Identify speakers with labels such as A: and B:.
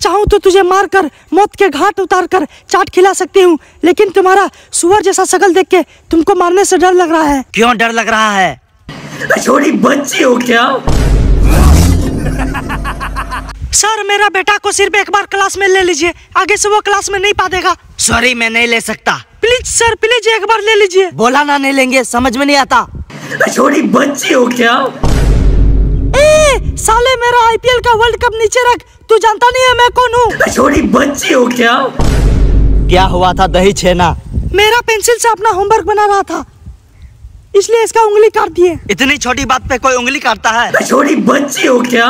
A: चाहूँ तो तुझे मारकर मौत के घाट उतार कर चाट खिला सकती हूँ लेकिन तुम्हारा सुअर जैसा शकल देख के तुमको मारने से डर लग रहा है।
B: क्यों डर लग रहा है?
C: छोटी बच्ची हो क्या?
A: सर मेरा बेटा को सिर्फ़ एक बार क्लास में ले लीजिए आगे से वो क्लास में नहीं पा देगा
B: सॉरी मैं नहीं ले सकता।
A: प्लीज़ सर प्लीज़ एक बार ले लीजिए।
B: बोला ना नहीं लेंगे समझ में नहीं आता।
C: छोटी बच्ची हो क्या?
A: ए साले मेरा आईपीएल का वर्ल्ड कप नीचे रख तू जानता नहीं है मैं कौन हूँ?
C: छोटी बच्ची हो क्या?
B: क्या हुआ था दही छेना?
A: मेरा पेंसिल से अपना होमवर्क बना रहा था। इसलिए इसका उंगली काट दिए।
B: इतनी छोटी बात पे कोई उंगली काटता है?
C: छोटी बच्ची हो क्या?